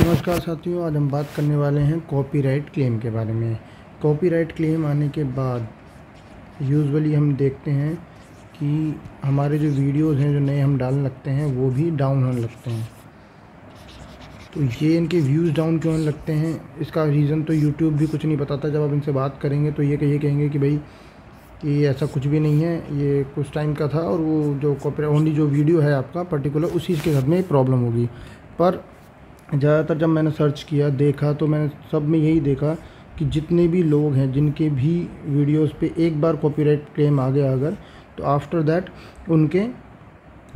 नमस्कार साथियों, आज हम बात करने वाले हैं कॉपीराइट क्लेम के बारे में। कॉपीराइट क्लेम आने के बाद यूजुअली हम देखते हैं कि हमारे जो वीडियोस हैं, जो नए हम डालने लगते हैं, वो भी डाउन होने लगते हैं। तो ये इनके व्यूज़ डाउन क्यों होने लगते हैं, इसका रीज़न तो यूट्यूब भी कुछ नहीं बताता। जब आप इनसे बात करेंगे तो ये ये कहेंगे कि भाई, ये ऐसा कुछ भी नहीं है, ये कुछ टाइम का था और वो जो कॉपी ओनली जो वीडियो है आपका पर्टिकुलर उसी के साथ में प्रॉब्लम होगी। पर ज़्यादातर जब मैंने सर्च किया, देखा तो मैंने सब में यही देखा कि जितने भी लोग हैं, जिनके भी वीडियोस पे एक बार कॉपीराइट क्लेम आ गया अगर तो आफ्टर दैट उनके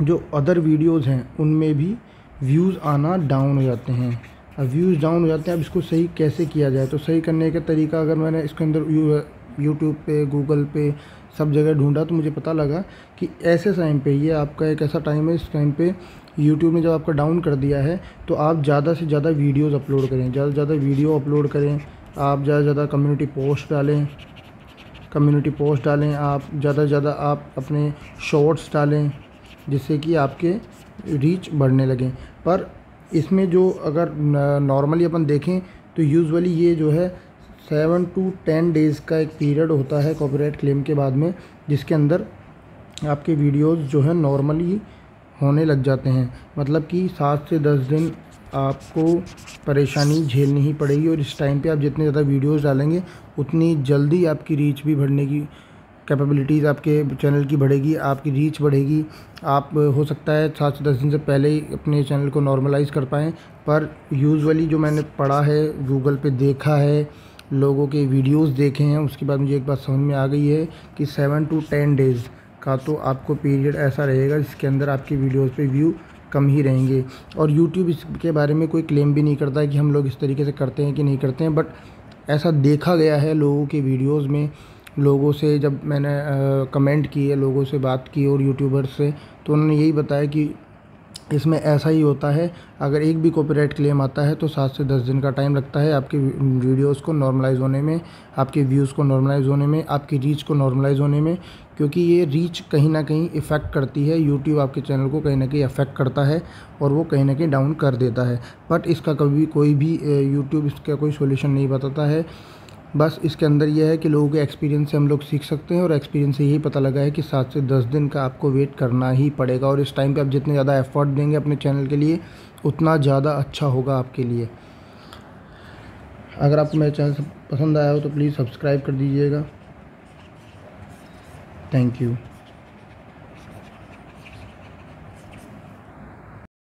जो अदर वीडियोस हैं, उनमें भी व्यूज़ आना डाउन हो जाते हैं। अब व्यूज़ डाउन हो जाते हैं, अब इसको सही कैसे किया जाए? तो सही करने का तरीका अगर मैंने इसके अंदर यूट्यूब पे गूगल पे सब जगह ढूंढा तो मुझे पता लगा कि ऐसे टाइम पे, ये आपका एक ऐसा टाइम है, इस टाइम पे यूट्यूब ने जब आपका डाउन कर दिया है तो आप ज़्यादा से ज़्यादा वीडियोस अपलोड करें। ज़्यादा से ज़्यादा वीडियो अपलोड करें, आप ज़्यादा से ज़्यादा कम्युनिटी पोस्ट डालें कम्युनिटी पोस्ट डालें, आप ज़्यादा से ज़्यादा आप अपने शॉर्ट्स डालें, जिससे कि आपके रीच बढ़ने लगें। पर इसमें जो अगर नॉर्मली अपन देखें तो यूजुअली ये जो है सेवन टू टेन डेज़ का एक पीरियड होता है कॉपीराइट क्लेम के बाद में, जिसके अंदर आपके वीडियोस जो है नॉर्मली होने लग जाते हैं। मतलब कि सात से दस दिन आपको परेशानी झेलनी ही पड़ेगी और इस टाइम पे आप जितने ज़्यादा वीडियोस डालेंगे, उतनी जल्दी आपकी रीच भी बढ़ने की कैपेबिलिटीज़ आपके चैनल की बढ़ेगी, आपकी रीच बढ़ेगी। आप, हो सकता है सात से दस दिन से पहले ही अपने चैनल को नॉर्मलाइज़ कर पाएँ, पर यूजुअली जो मैंने पढ़ा है गूगल पे देखा है, लोगों के वीडियोस देखे हैं, उसके बाद मुझे एक बात समझ में आ गई है कि सेवन टू टेन डेज़ का तो आपको पीरियड ऐसा रहेगा जिसके अंदर आपकी वीडियोस पे व्यू कम ही रहेंगे। और यूट्यूब इसके बारे में कोई क्लेम भी नहीं करता है कि हम लोग इस तरीके से करते हैं कि नहीं करते हैं बट ऐसा देखा गया है लोगों के वीडियोज़ में। लोगों से जब मैंने कमेंट किए लोगों से बात की और यूट्यूबर्स से तो उन्होंने यही बताया कि इसमें ऐसा ही होता है, अगर एक भी कॉपीराइट क्लेम आता है तो सात से दस दिन का टाइम लगता है आपके वीडियोस को नॉर्मलाइज़ होने में, आपके व्यूज़ को नॉर्मलाइज़ होने में, आपकी रीच को नॉर्मलाइज़ होने में, क्योंकि ये रीच कहीं ना कहीं इफ़ेक्ट करती है यूट्यूब आपके चैनल को कहीं ना कहीं अफेक्ट करता है और वो कहीं ना कहीं डाउन कर देता है। बट इसका कभी कोई भी यूट्यूब इसका कोई सोल्यूशन नहीं बताता है। बस इसके अंदर यह है कि लोगों के एक्सपीरियंस से हम लोग सीख सकते हैं और एक्सपीरियंस से यही पता लगा है कि सात से दस दिन का आपको वेट करना ही पड़ेगा और इस टाइम पे आप जितने ज़्यादा एफर्ट देंगे अपने चैनल के लिए, उतना ज़्यादा अच्छा होगा आपके लिए। अगर आपको मेरे चैनल पसंद आया हो तो प्लीज़ सब्सक्राइब कर दीजिएगा। Thank you